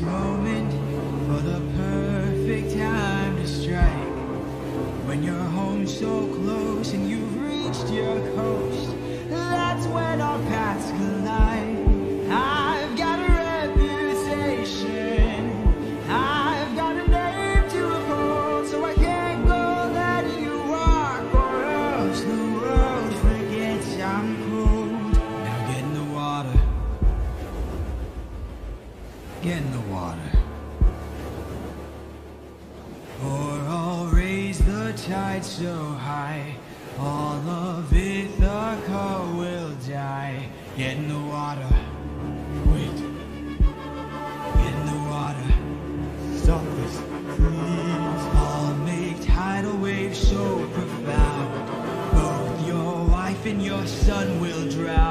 moment for the perfect time to strike. When you're home so close and you've reached your goal. Get in the water. Or I'll raise the tide so high, all of Ithaca will die. Get in the water. Wait. Get in the water. Stop this, please. I'll make tidal waves so profound. Both your wife and your son will drown.